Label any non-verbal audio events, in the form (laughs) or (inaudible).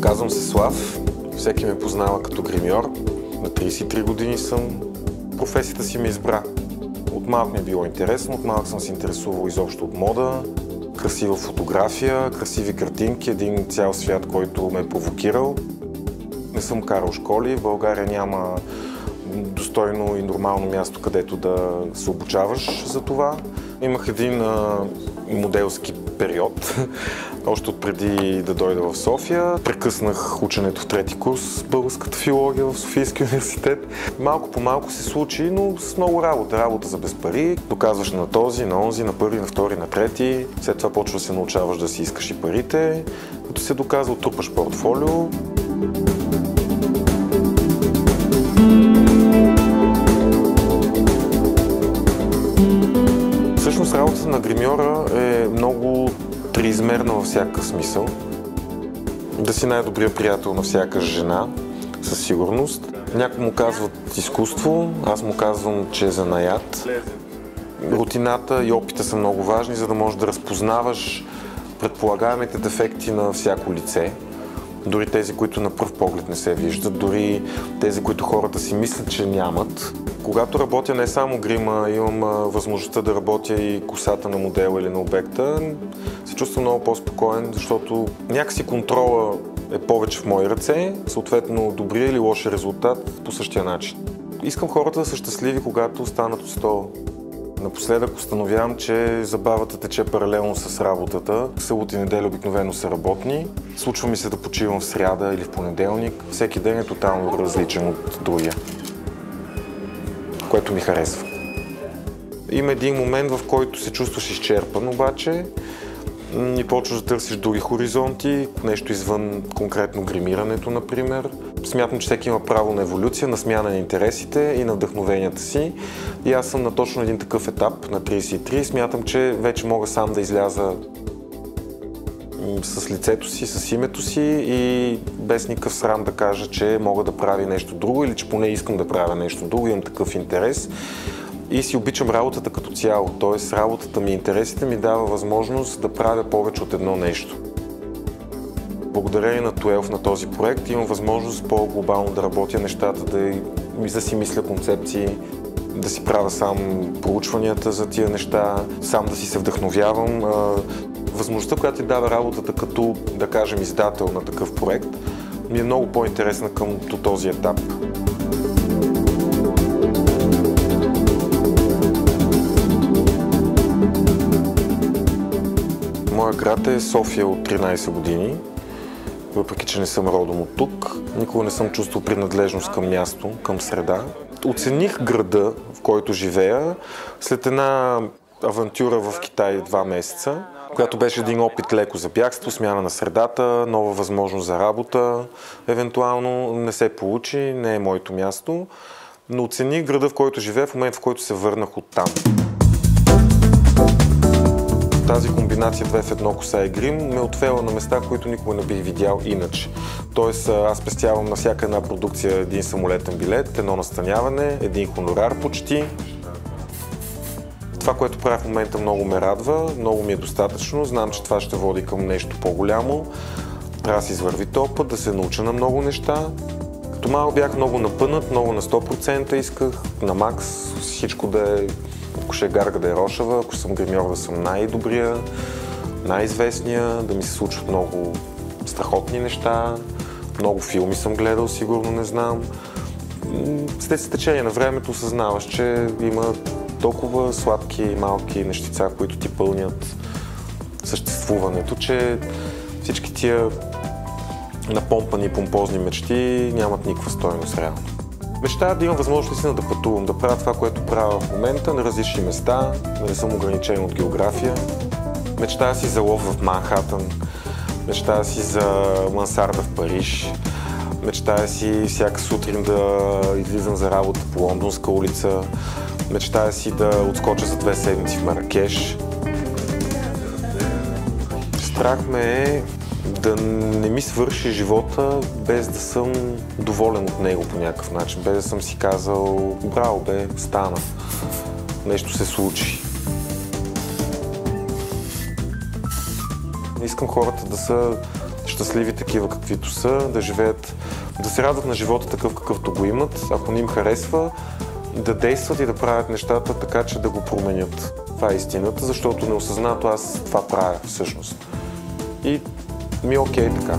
Казвам се Слав, всеки ме познава като гримьор. На 33 години съм. Професията си ме избра. От малък ми е било интересно, от малък съм се интересувал изобщо от мода, красива фотография, красиви картинки, един цял свят, който ме е провокирал. Не съм карал школи, в България няма достойно и нормално място, където да се обучаваш за това. Имах един моделски период, (laughs) още от преди да дойда в София. Прекъснах ученето в трети курс българската филология в Софийския университет. Малко по малко се случи, но с много работа. Работа за без пари. Доказваш на този, на онзи, на първи, на втори, на трети. След това почва да се научаваш да си искаш и парите. Като се доказва, трупаш портфолио. На гримьора е много триизмерна във всяка смисъл. Да си най-добрият приятел на всяка жена, със сигурност. Някои му казват изкуство, аз му казвам, че е занаят. Рутината и опита са много важни, за да можеш да разпознаваш предполагаемите дефекти на всяко лице. Дори тези, които на пръв поглед не се виждат, дори тези, които хората си мислят, че нямат. Когато работя не само грима, имам възможността да работя и косата на модела или на обекта, се чувствам много по-спокоен, защото някакси контрола е повече в мои ръце, съответно добрия или лош резултат по същия начин. Искам хората да са щастливи, когато останат от стола. Напоследък установявам, че забавата тече паралелно с работата. Събота и неделя обикновено са работни. Случва ми се да почивам в сряда или в понеделник. Всеки ден е тотално различен от другия, което ми харесва. Има един момент, в който се чувстваш изчерпан, обаче и почваш да търсиш други хоризонти, нещо извън конкретно гримирането, например. Смятам, че всеки има право на еволюция, на смяна на интересите и на вдъхновенията си. И аз съм на точно един такъв етап, на 33. Смятам, че вече мога сам да изляза с лицето си, с името си и без никакъв срам да кажа, че мога да правя нещо друго или че поне искам да правя нещо друго, имам такъв интерес и си обичам работата като цяло. Т.е. работата ми, интересите ми дава възможност да правя повече от едно нещо. Благодарение на 12 на този проект имам възможност по-глобално да работя нещата, да, да си мисля концепции, да си правя сам проучванията за тия неща, сам да си се вдъхновявам. Възможността, която ти дава работата като, да кажем, издател на такъв проект, ми е много по-интересна към този етап. Моя град е София от 13 години, въпреки че не съм родом от тук. Никога не съм чувствал принадлежност към място, към среда. Оцених града, в който живея, след една авантюра в Китай два месеца, която беше един опит леко за бягство, смяна на средата, нова възможност за работа. Евентуално не се получи, не е моето място, но оцених града, в който живея в момента, в който се върнах от там тази комбинация две в едно коса и грим ме отвела на места, които никога не бих видял иначе. Тоест аз спестявам на всяка една продукция един самолетен билет, едно настаняване, един хонорар почти. Това, което правя в момента много ме радва, много ми е достатъчно. Знам, че това ще води към нещо по-голямо. Трябва да се извърви топът, да се науча на много неща. Като малко бях много напънат, много на 100% исках, на макс, всичко да е ако ще е гарга е рошава, ако съм гримьор да съм най-добрия, най-известния, да ми се случват много страхотни неща, много филми съм гледал, сигурно не знам. След течение на времето осъзнаваш, че има толкова сладки и малки нещица, които ти пълнят съществуването, че всички тия напомпани помпозни мечти нямат никаква стоеност реално. Мечтая да имам възможност наистина да пътувам, да правя това, което правя в момента на различни места, да не съм ограничен от география. Мечтая си за лов в Манхатън, мечтая си за мансарда в Париж, мечтая си всяка сутрин да излизам за работа по Лондонска улица, мечтая си да отскоча за две седмици в Маракеш. Страх ме е да не ми свърши живота без да съм доволен от него по някакъв начин, без да съм си казал, браво бе, стана, нещо се случи. Искам хората да са щастливи такива каквито са, да живеят, да се радват на живота такъв какъвто го имат. Ако не им харесва, да действат и да правят нещата така, че да го променят. Това е истината, защото неосъзнато аз това правя всъщност. И Miłą kiepkę.